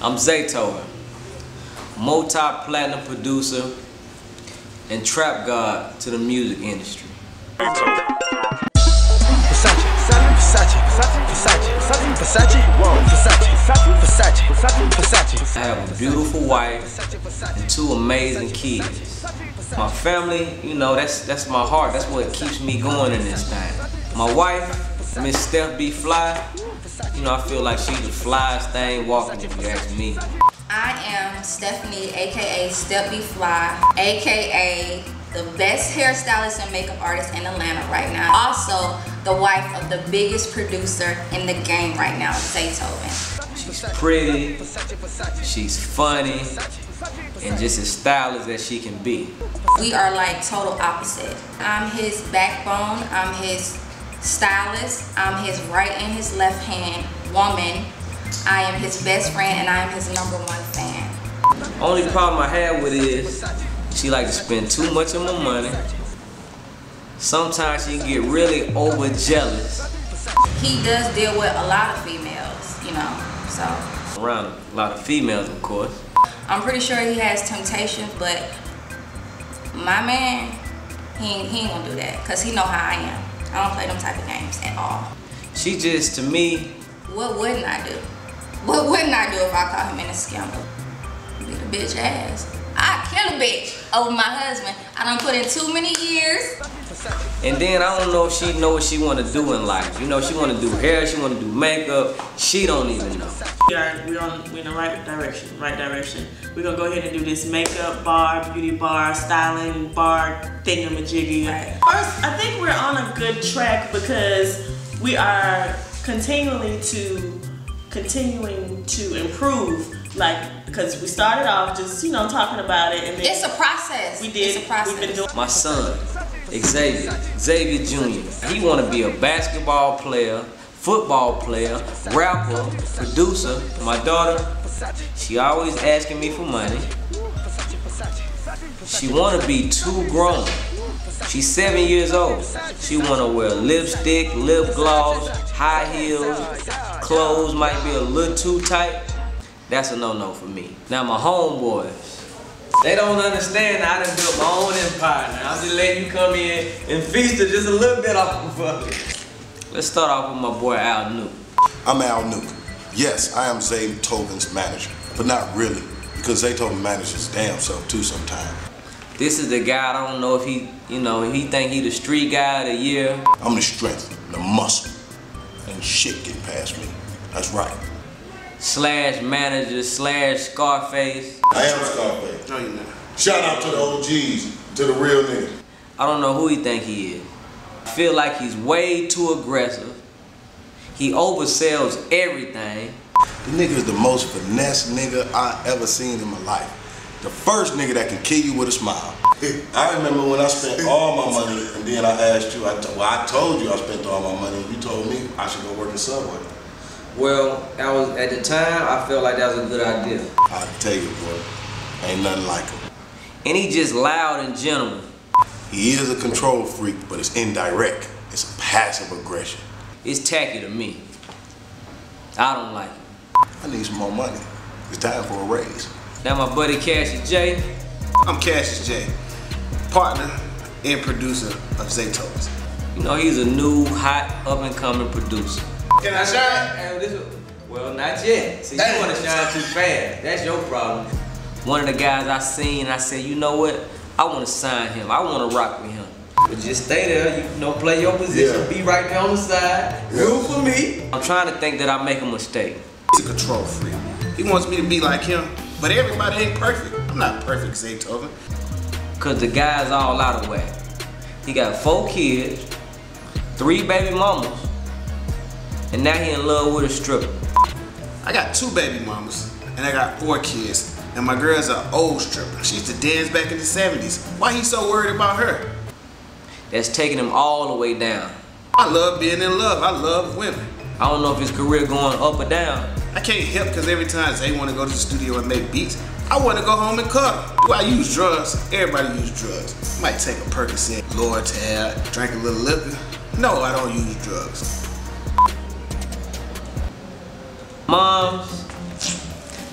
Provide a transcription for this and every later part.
I'm Zaytoven, multi-platinum producer and trap god to the music industry. I have a beautiful wife and two amazing kids. My family, you know, that's that's my heart. That's what keeps me going in this thing. My wife, Miss Steph B. Fly, you know, I feel like she's the flyest thing walking if you ask me. I am Stephanie, aka Steph B. Fly, aka the best hairstylist and makeup artist in Atlanta right now. Also, the wife of the biggest producer in the game right now, Zaytoven. She's pretty, she's funny, and just as stylish as she can be. We are like total opposite. I'm his backbone, I'm his stylist, I'm his right and his left hand woman. I am his best friend and I am his number one fan. Only problem I have with it is she like to spend too much of my money. Sometimes she can get really over jealous. He does deal with a lot of females, you know, so. Around a lot of females, of course. I'm pretty sure he has temptations, but my man, he ain't, he ain't gonna do that because he know how I am. I don't play them type of games at all. She just, to me, What wouldn't I do? What wouldn't I do if I caught him in a scandal? Beat a bitch ass. I kill a bitch over my husband. I don't put in too many years. and then I don't know if she know what she want to do in life. You know, she want to do hair, she want to do makeup. She don't even know. We are we're on we're in the right direction, right direction. We're gonna go ahead and do this makeup bar, beauty bar, styling bar, thingamajiggy. Right. First, I think we're on a good track because we are continually to continuing to improve. Like, because we started off just you know talking about it, and then It's a process. we did. It's a process. We've been doing. My son, Xavier, Xavier Jr., he want to be a basketball player, football player, rapper, producer. My daughter, she always asking me for money. She want to be too grown. She's seven years old. She want to wear lipstick, lip gloss, high heels, clothes might be a little too tight. That's a no-no for me. Now my homeboys, they don't understand I done built my own empire now. I'm just letting you come in and feast it just a little bit off of it. Let's start off with my boy Al Nuke. I'm Al Nuke. Yes, I am Zaytoven's manager, but not really, because Zaytoven manages his damn self too sometimes. This is the guy, I don't know if he, you know, he think he the street guy of the year. I'm the strength, the muscle, and shit getting past me. That's right. Slash manager, slash Scarface. I am Scarface. No, you're not. Shout out to the OGs, to the real niggas. I don't know who he think he is. I feel like he's way too aggressive. He oversells everything. The nigga is the most finesse nigga I ever seen in my life. The first nigga that can kill you with a smile. I remember when I spent all my money and then I asked you, I t- well, I told you I spent all my money and you told me I should go work at Subway. Well, that was at the time I felt like that was a good idea. I tell you, boy, ain't nothing like him. And he just loud and gentleman. He is a control freak, but it's indirect. It's a passive aggression. It's tacky to me. I don't like it. I need some more money. It's time for a raise. Now my buddy Cashy J, I'm Cassius J, partner and producer of Zaytoven's. you know he's a new, hot, up and coming producer. Can I shine? Hey, this- Well, not yet. See, you Damn. want to shine too fast. That's your problem. One of the guys I seen, I said, you know what? I want to sign him. I want to rock with him. But just stay there. You know, play your position. Yeah. Be right there on the side. Root for me. I'm trying to think that I make a mistake. He's a control freak. He wants me to be like him, but everybody ain't perfect. I'm not perfect, Zaytoven. Cause the guy's all out of whack. He got four kids, three baby mamas, and now he in love with a stripper. I got two baby mamas, and I got four kids, and my girl's an old stripper. She used to dance back in the 70s. Why he so worried about her? That's taking him all the way down. I love being in love. I love women. I don't know if his career going up or down. I can't help because every time they want to go to the studio and make beats, I want to go home and cuddle. Do I use drugs? Everybody use drugs. Might take a Percocet, Lortab, drink a little liquor. No, I don't use drugs. Moms,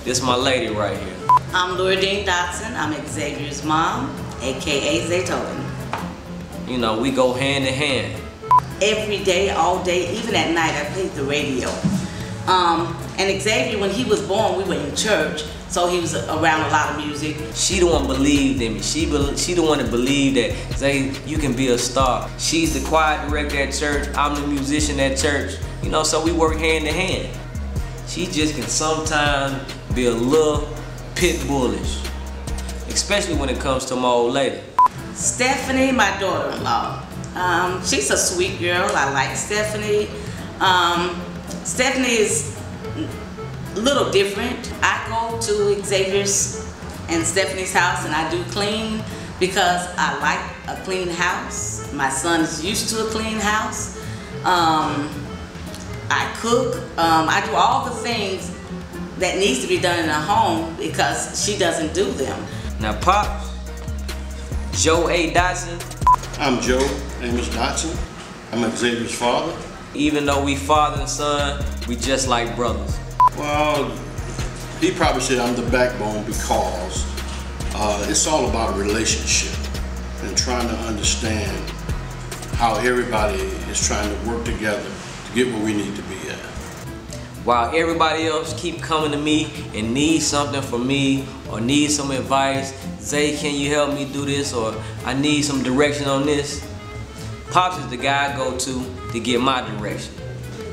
This my lady right here. I'm Lourdine Dotson. I'm Xavier's mom, aka Zaytoven. You know, we go hand in hand. Every day, all day, even at night, I played the radio. Um, and Xavier, when he was born, we were in church, so he was around a lot of music. She the one believed in me. She be, she the one that believed that Zay, you can be a star. She's the choir director at church. I'm the musician at church. You know, so we work hand in hand. She just can sometimes be a little pit bullish, especially when it comes to my old lady. Stephanie, my daughter-in-law. Um, she's a sweet girl. I like Stephanie. Um, Stephanie is a little different. I go to Xavier's and Stephanie's house and I do clean because I like a clean house. My son is used to a clean house. Um, I cook. Um, I do all the things that needs to be done in a home because she doesn't do them. Now, Pops, Joe A. Dotson, I'm Joe Amos Dotson. I'm Xavier's father. even though we father and son, we just like brothers. Well, he probably said I'm the backbone because uh, it's all about a relationship and trying to understand how everybody is trying to work together to get where we need to be at. While everybody else keep coming to me and need something from me or need some advice, Zay, can you help me do this? Or I need some direction on this. Pops is the guy I go to to get my direction.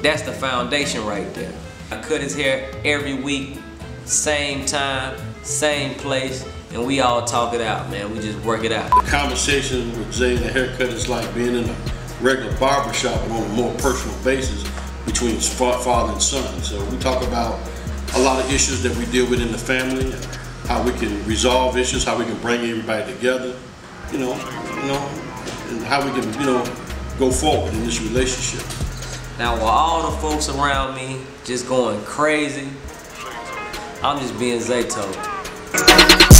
That's the foundation right there. I cut his hair every week, same time, same place, and we all talk it out, man. We just work it out. The conversation with Zay and the haircut is like being in a regular barber shop on a more personal basis between father and son. So we talk about a lot of issues that we deal with in the family, how we can resolve issues, how we can bring everybody together, you know, you know, and how we can, you know, go forward in this relationship. Now, while all the folks around me just going crazy, I'm just being Zayto.